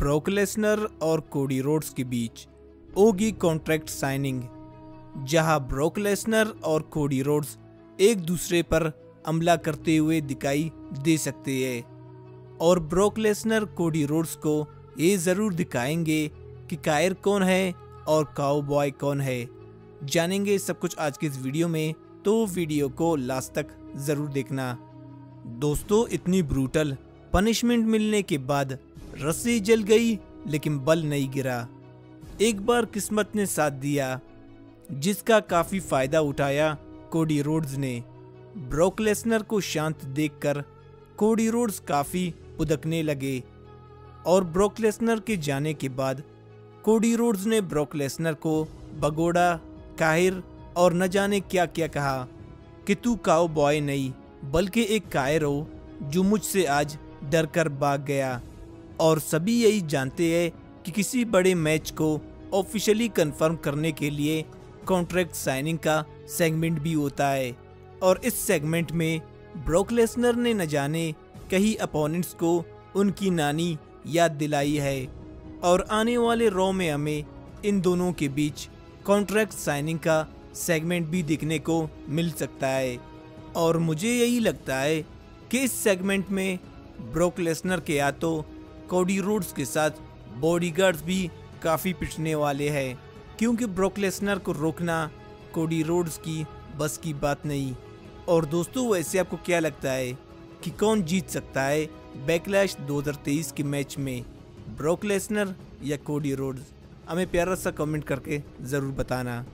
Broke Lesnar और Cody Rhodes के बीच होगी कॉन्ट्रैक्ट साइनिंग, जहाँ ब्रोक लेसनर और कोडी रोड्स एक दूसरे पर हमला करते हुए दिखाई दे सकते हैं। और ब्रोक लेसनर कोडी रोड्स को ये ज़रूर दिखाएँगे कि कायर कौन है और काउ बॉय कौन है। जानेंगे सब कुछ आज के इस वीडियो में तो वीडियो को लास्ट तक ज़रूर देखना। दोस्तों, इतनी ब्रूटल पनिशमेंट मिलने के बाद रस्सी जल गई, लेकिन बल नहीं गिरा। एक बार किस्मत ने साथ दिया, जिसका काफ़ी फ़ायदा उठाया कोडी रोड्स ने। ब्रोकलेसनर को शांत देखकर कोडी रोड्स काफ़ी उदकने लगे और ब्रोकलेसनर के जाने के बाद कोडी रोड्स ने ब्रोकलेसनर को बगोड़ा, काहिर और न जाने क्या क्या कहा कि तू काओ बॉय नहीं, बल्कि एक कायर हो, जो मुझसे आज डर कर भाग गया। और सभी यही जानते हैं कि किसी बड़े मैच को ऑफिशियली कंफर्म करने के लिए कॉन्ट्रैक्ट साइनिंग का सेगमेंट भी होता है। और इस सेगमेंट में ब्रोक लेसनर ने न जाने कई अपोनेंट्स को उनकी नानी याद दिलाई है। और आने वाले रॉ में हमें इन दोनों के बीच कॉन्ट्रैक्ट साइनिंग का सेगमेंट भी देखने को मिल सकता है। और मुझे यही लगता है कि इस सेगमेंट में ब्रोक लेसनर के या तो कोडी रूड्स के साथ बॉडीगार्ड्स भी काफ़ी पिटने वाले हैं, क्योंकि ब्रोक लेसनर को रोकना कोडी रोड्स की बस की बात नहीं। और दोस्तों, वैसे आपको क्या लगता है कि कौन जीत सकता है बैकलैश 2023 के मैच में ब्रोक लेसनर या कोडी रोड्स? हमें प्यारा सा कमेंट करके ज़रूर बताना।